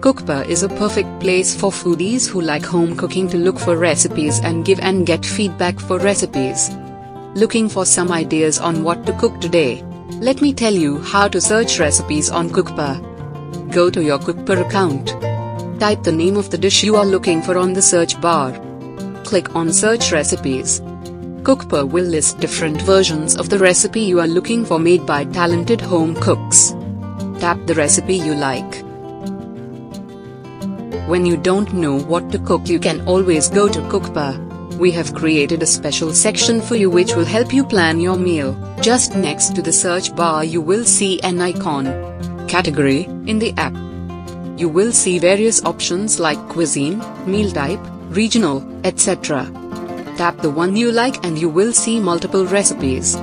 Cookpad is a perfect place for foodies who like home cooking to look for recipes and give and get feedback for recipes. Looking for some ideas on what to cook today? Let me tell you how to search recipes on Cookpad. Go to your Cookpad account. Type the name of the dish you are looking for on the search bar. Click on search recipes. Cookpad will list different versions of the recipe you are looking for made by talented home cooks. Tap the recipe you like. When you don't know what to cook you can always go to Cookpad. We have created a special section for you which will help you plan your meal. Just next to the search bar you will see an icon. Category, in the app. You will see various options like cuisine, meal type, regional, etc. Tap the one you like and you will see multiple recipes.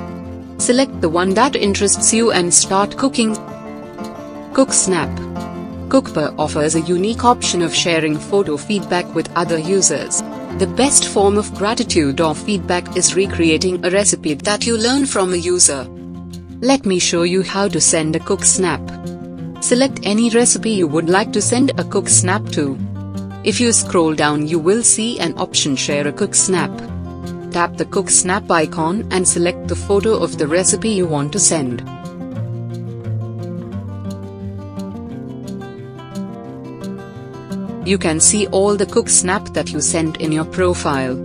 Select the one that interests you and start cooking. Cooksnap Cookpad offers a unique option of sharing photo feedback with other users. The best form of gratitude or feedback is recreating a recipe that you learn from a user. Let me show you how to send a Cooksnap. Select any recipe you would like to send a Cooksnap to. If you scroll down you will see an option share a Cooksnap. Tap the Cooksnap icon and select the photo of the recipe you want to send. You can see all the Cooksnap that you sent in your profile.